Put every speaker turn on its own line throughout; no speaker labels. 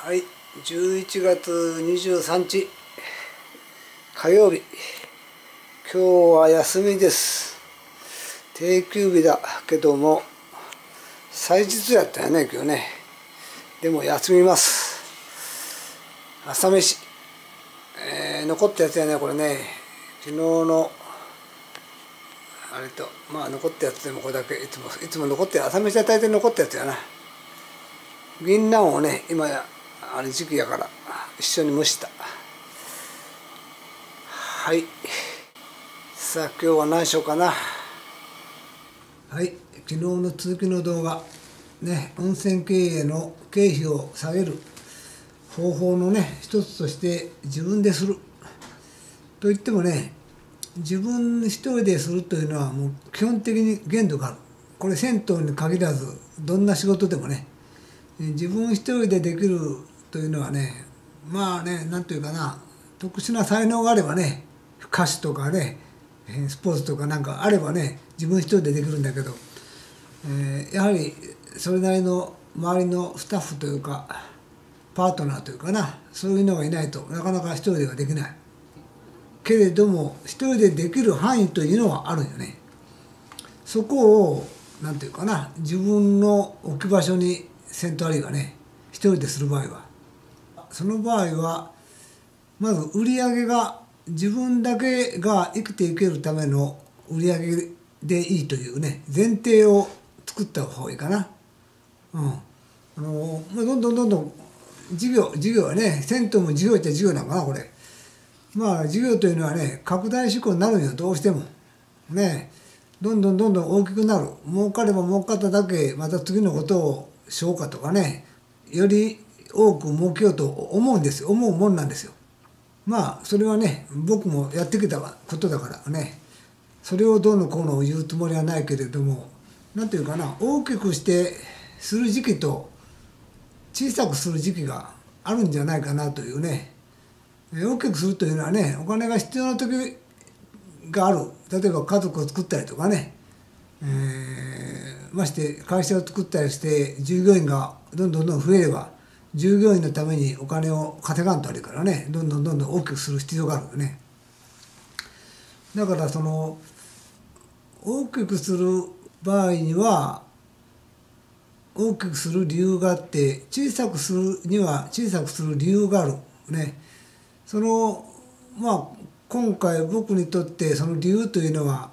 はい11月23日火曜日。今日は休みです。定休日だけども祭日やったよね今日ね。でも休みます。朝飯、えー、残ったやつやねこれね。昨日のあれとまあ残ったやつでもこれだけいつもいつも残って朝飯は大体残ったやつやな。銀杏をね今やあれ時期やから一緒に蒸した。はい。さあ今日は何しようかな。はい。昨日の続きの動画。ね温泉経営の経費を下げる。方法のね一つとして自分でする。といってもね自分一人でするというのはもう基本的に限度がある。これ銭湯に限らずどんな仕事でもね自分一人でできるというのはねまあね何というかな特殊な才能があればね歌手とかねスポーツとかなんかあればね自分一人でできるんだけど、えー、やはりそれなりの周りのスタッフというかパートナーというかなそういうのがいないとなかなか一人ではできない。けれども一人でできる範囲というのはあるよね。そこを何て言うかな自分の置き場所にセントアリーがね一人でする場合はその場合はまず売り上げが自分だけが生きていけるための売り上げでいいというね前提を作った方がいいかな。うん、あのどんどんどんどん事業事業はね銭湯も事業って事業なのかなこれ。まあ事業というのはね拡大志向になるんよどうしても。ねどんどんどんどん大きくなる儲かれば儲かっただけまた次のことをしようかとかねより多く儲けようと思うんですよ。思うもんなんですよ。まあそれはね僕もやってきたことだからね。それをどうのこうの言うつもりはないけれども何て言うかな大きくしてする時期と小さくする時期があるんじゃないかなというね。大きくするというのはねお金が必要な時がある。例えば家族を作ったりとかね、えー、まして会社を作ったりして従業員がどんどんどん増えれば従業員のためにお金を稼がんとあるからね。どんどんどんどん大きくする必要があるよね。だからその大きくする場合には大きくする理由があって小さくするには小さくする理由があるね。そのまあ今回僕にとってその理由というのは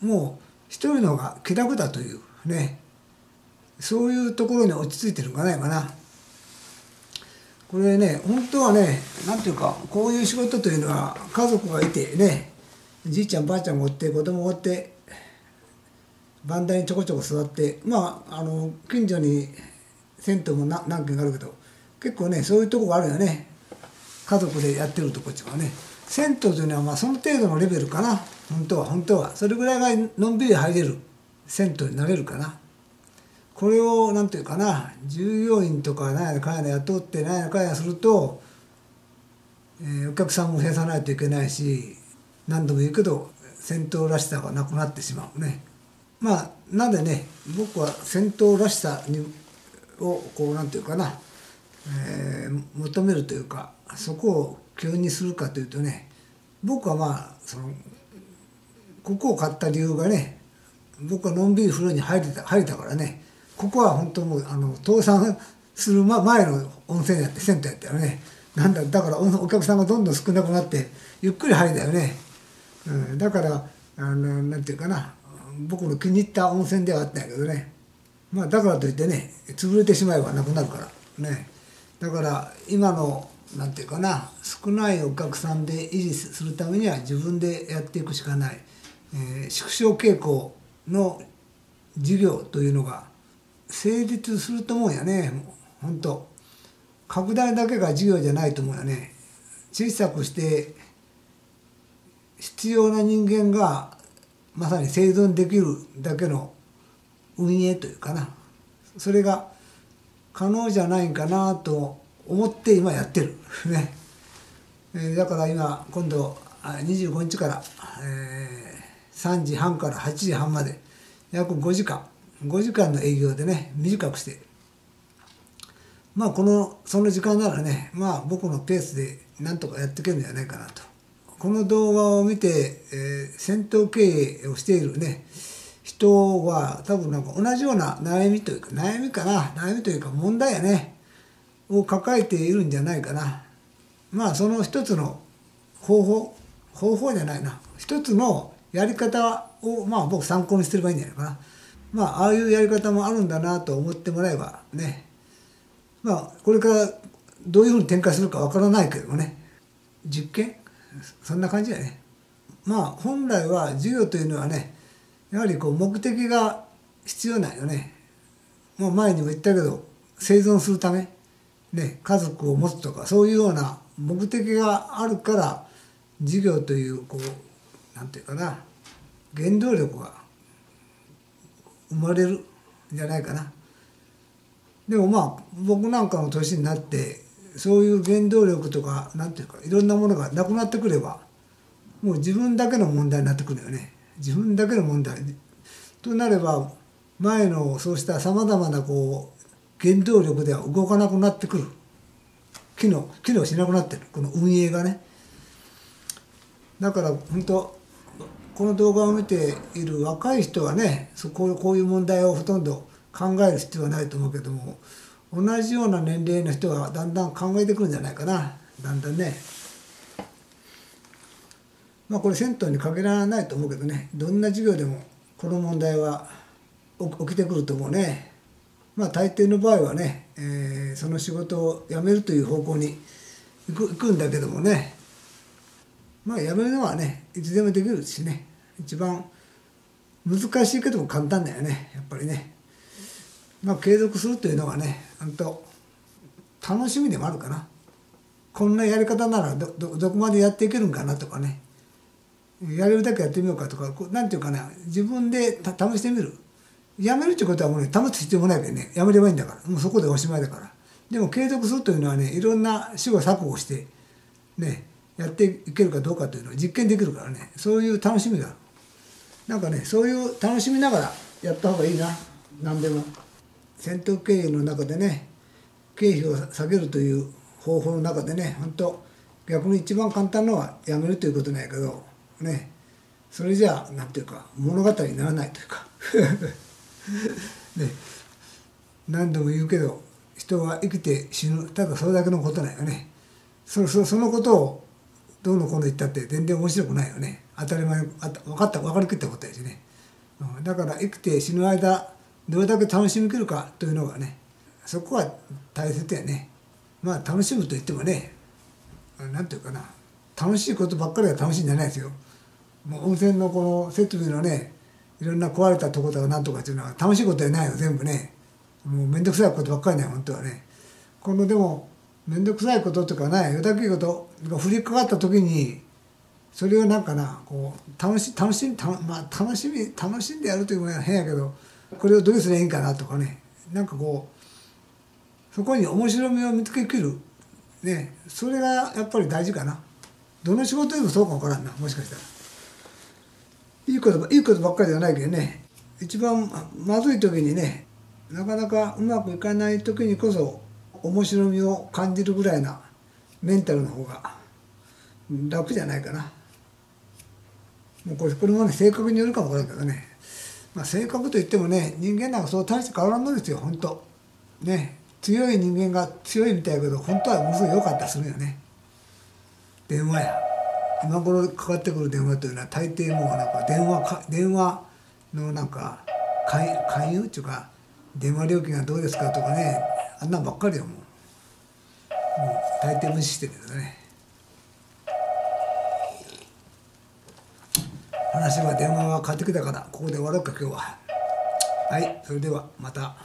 もう一人の方が気楽だというね。そういうところに落ち着いてるんかないかな。これね本当はね何ていうかこういう仕事というのは家族がいてねじいちゃんばあちゃんがおって子供がおって番台にちょこちょこ座ってまああの近所に銭湯も何軒かあるけど結構ねそういうとこがあるよね。家族でやってるとこっちはね。銭湯というのはまあその程度のレベルかな。本当は本当は。それぐらいがのんびり入れる銭湯になれるかな。これを何て言うかな従業員とか何やかんや雇って何やかんやすると、えー、お客さんも増やさないといけないし何度も言うけど戦闘らしさがなくなってしまうね。まあなんでね僕は戦闘らしさにをこう何て言うかな、えー、求めるというかそこを急にするかというとね僕はまあそのここを買った理由がね僕はのんびり風呂に入れた入れたからねここは本当もうあの倒産する前の温泉やって銭湯やったよね。なんだだからお客さんがどんどん少なくなってゆっくり入ったよね、うん、だからあのなんていうかな。僕の気に入った温泉ではあったんやけどね。まあだからといってね潰れてしまえばなくなるから。ね。だから今のなんていうかな。少ないお客さんで維持するためには自分でやっていくしかない、えー、縮小傾向の事業というのが成立すると思うよね。本当。拡大だけが事業じゃないと思うよね。小さくして必要な人間がまさに生存できるだけの運営というかな。それが可能じゃないかなと思って今やってる。ね、えだから今今度25日から、えー、3時半から8時半まで約5時間。5時間の営業でね短くして。まあこのその時間ならねまあ僕のペースでなんとかやっていけるんじゃないかなと。この動画を見て、えー、戦闘経営をしているね人は多分なんか同じような悩みというか悩みかな悩みというか問題やねを抱えているんじゃないかな。まあその一つの方法方法じゃないな。一つのやり方をまあ僕参考にしてればいいんじゃないかな。まあああいうやり方もあるんだなと思ってもらえばね。まあこれからどういうふうに展開するかわからないけどもね。実験？そんな感じだね。まあ本来は授業というのはねやはりこう目的が必要なんよね。もう前にも言ったけど生存するためね家族を持つとかそういうような目的があるから授業というこうなんていうかな原動力が生まれるんじゃないかな。でもまあ僕なんかの年になってそういう原動力とかなんていうかいろんなものがなくなってくればもう自分だけの問題になってくるよね。自分だけの問題。となれば前のそうしたさまざまなこう原動力では動かなくなってくる。機能機能しなくなってる。この運営がね。だから本当この動画を見ている若い人はねそこうこういう問題をほとんど考える必要はないと思うけども同じような年齢の人はだんだん考えてくるんじゃないかな。だんだんね。まあこれ銭湯に限らないと思うけどね。どんな授業でもこの問題は起きてくると思うね。まあ大抵の場合はね、えー、その仕事を辞めるという方向に行く行くんだけどもね。まあ辞めるのはねいつでもできるしね。一番難しいけども簡単だよね。やっぱりね。まあ、継続するというのはね本当楽しみでもあるかな。こんなやり方ならどどこまでやっていけるんかなとかね。やれるだけやってみようかとか何て言うかな。自分で試してみる。やめるってことはもうね試す必要もないけどね。やめればいいんだから。もうそこでおしまいだから。でも継続するというのはねいろんな試行錯誤してねやっていけるかどうかというのを実験できるからね。そういう楽しみがあるなんかねそういう楽しみながらやった方がいいな。何でも。戦闘経営の中でね経費を下げるという方法の中でね本当逆に一番簡単のはやめるということなんやけどね。それじゃあなんていうか物語にならないというか。ね。何度も言うけど人は生きて死ぬ。ただそれだけのことなんよね。そそそのことをどうのこうの言ったって全然面白くないよね。当たり前分かった分かりきったことやしね、うん、だから生きて死ぬ間どれだけ楽しみきるかというのがねそこは大切やね。まあ楽しむと言ってもね何て言うかな。楽しいことばっかりが楽しいんじゃないですよ。もう温泉のこの設備のねいろんな壊れたとことかなんとかっていうのは楽しいことじゃないよ全部ね。もう面倒くさいことばっかりね本当はね。このでも面倒くさいこととかないよだけいことが降りかかった時にそれをなんかなこう楽し楽しみまあ楽しみ楽しんでやるというのは変やけどこれをどうすればいいんかなとかねなんかこうそこに面白みを見つけきるねそれがやっぱり大事かな。どの仕事でもそうか分からんなもしかしたら。いいこといいことばっかりじゃないけどね一番まずい時にねなかなかうまくいかない時にこそ面白みを感じるぐらいなメンタルの方が楽じゃないかな。もうこれこれもね性格によるかも分からんけどね。まあ、性格といってもね人間なんかそう大して変わらんのですよ本当。ね。強い人間が強いみたいだけど本当はものすごい良かったりするよね。電話や。今頃かかってくる電話というのは大抵もうなんか電話か電話のなんか勧誘っていうか電話料金がどうですかとかねあんなんばっかりよもうもう大抵無視してるけどね。話は電話は買ってきたからここで終わろうか今日は。はいそれではまた。